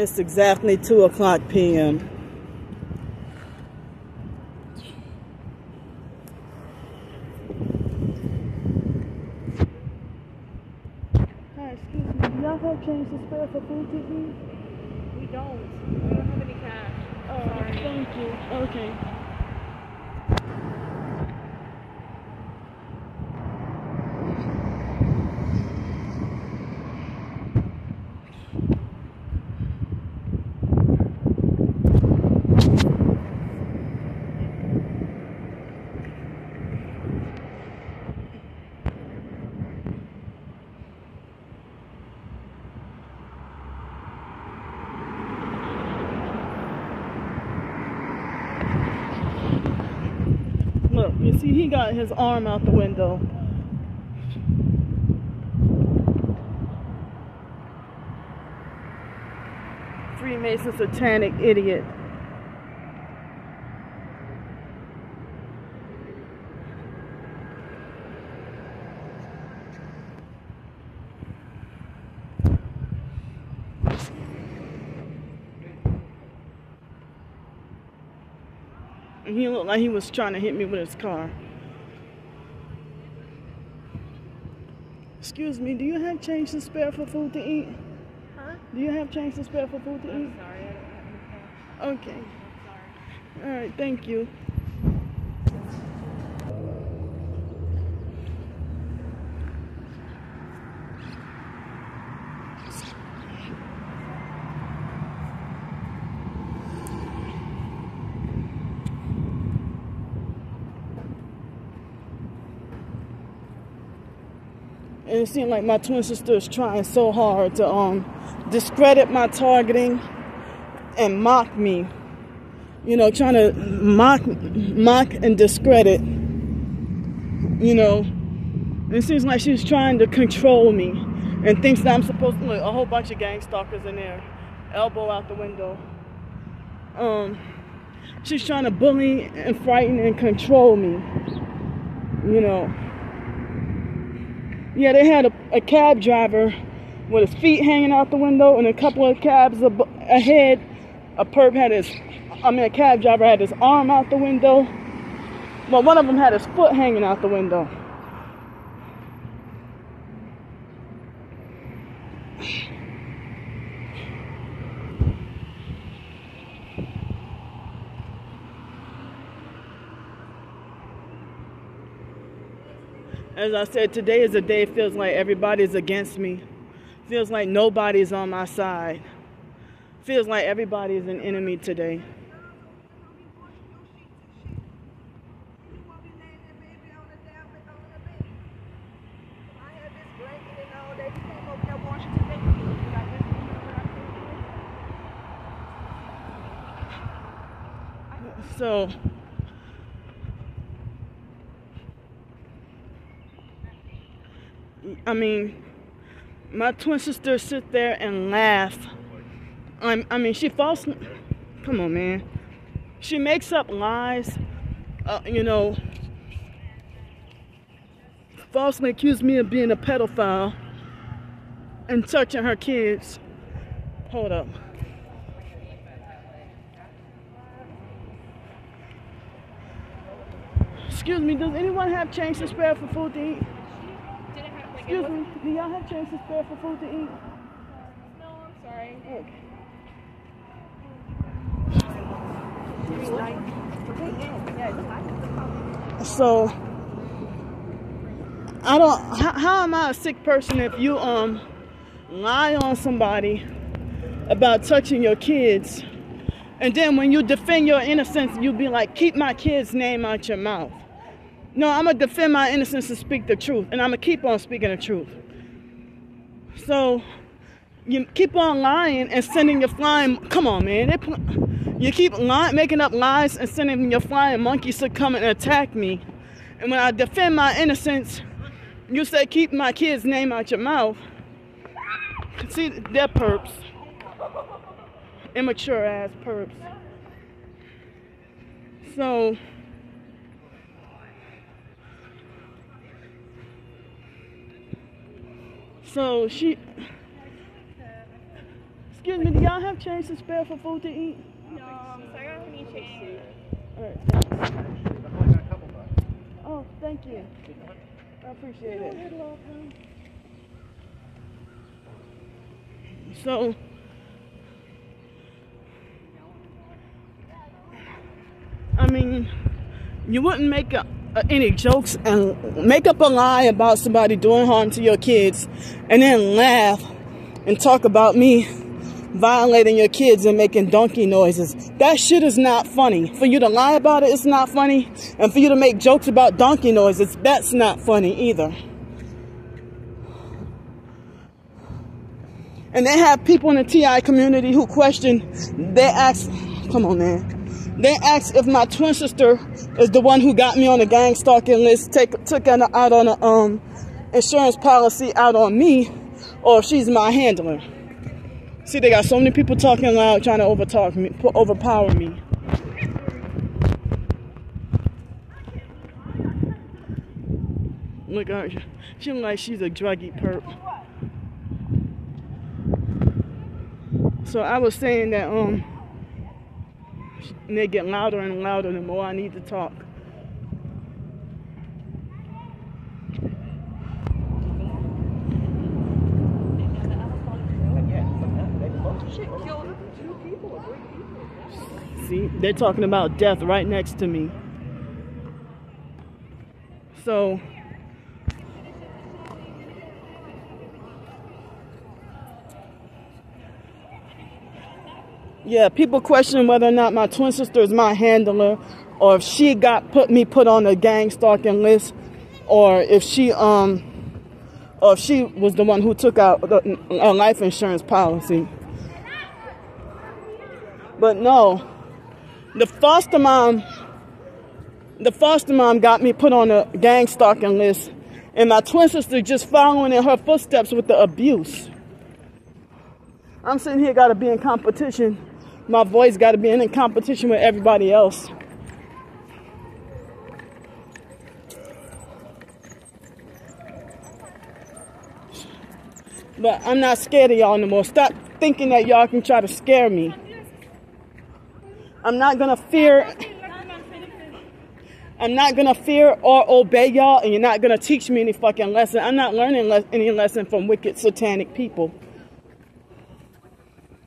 It's exactly 2 o'clock p.m. Hi, excuse me. Do y'all have change to spare for food to eat? We don't. We don't have any cash. Oh, Sorry. thank you. Okay. Look, you see, he got his arm out the window. Freemason satanic idiot. He looked like he was trying to hit me with his car. Excuse me, do you have change to spare for food to eat? Huh? Do you have change to spare for food to eat? I'm sorry. I don't have any cash. Okay. I'm sorry. All right, thank you. And it seemed like my twin sister is trying so hard to um discredit my targeting and mock me you know, trying to mock, mock and discredit. You know, it seems like she's trying to control me and thinks that I'm supposed to look a whole bunch of gang stalkers in there, elbow out the window. Um, she's trying to bully and frighten and control me. You know. Yeah, they had a, a cab driver with his feet hanging out the window, and a couple of cabs ab- ahead. A perp had his I mean, a cab driver had his arm out the window. Well, one of them had his foot hanging out the window. As I said, today is a day it feels like everybody's against me. Feels like nobody's on my side. Feels like everybody is an enemy today. So I mean, my twin sister sit there and laugh. I'm, I mean, she false. Come on, man. She makes up lies. Uh, you know, falsely accused me of being a pedophile and touching her kids. Hold up. Excuse me, does anyone have change to spare for food to eat? Didn't have like it Excuse me, do y'all have change to spare for food to eat? No, I'm sorry. Okay. So I don't. How, how am I a sick person if you um lie on somebody about touching your kids, and then when you defend your innocence, you be like, keep my kid's name out your mouth. No, I'm gonna defend my innocence and speak the truth, and I'm gonna keep on speaking the truth. So you keep on lying and sending your flying. Come on, man. You keep lying, making up lies and sending your flying monkeys to come and attack me. And when I defend my innocence, you say keep my kid's name out your mouth. See, they're perps. Immature ass perps. So. So she. Excuse me, do y'all have change to spare for food to eat? No, I'm sorry, I don't have any change. All right. Oh, thank you. I appreciate it. So, I mean, you wouldn't make a, Uh, any jokes and make up a lie about somebody doing harm to your kids and then laugh and talk about me violating your kids and making donkey noises. That shit is not funny. For you to lie about it, it's not funny. And for you to make jokes about donkey noises, that's not funny either. And they have people in the TI community who question, they ask, come on man. They ask if my twin sister is the one who got me on the gang stalking list, take, took her out on a um, insurance policy out on me, or she's my handler. See, they got so many people talking loud, trying to overtalk me, overpower me. Look at her. She looks like she's a druggy perp. So I was saying that um, they get louder and louder the more I need to talk. See, they're talking about death right next to me. So, yeah, people question whether or not my twin sister is my handler, or if she got put me put on a gang stalking list, or if she um, or if she was the one who took out a life insurance policy. But no, the foster mom, the foster mom got me put on a gang stalking list, and my twin sister just following in her footsteps with the abuse. I'm sitting here, got to be in competition. My voice got to be in competition with everybody else. But I'm not scared of y'all no more. Stop thinking that y'all can try to scare me. I'm not gonna fear. I'm not gonna fear or obey y'all, and you're not gonna teach me any fucking lesson. I'm not learning le- any lesson from wicked satanic people.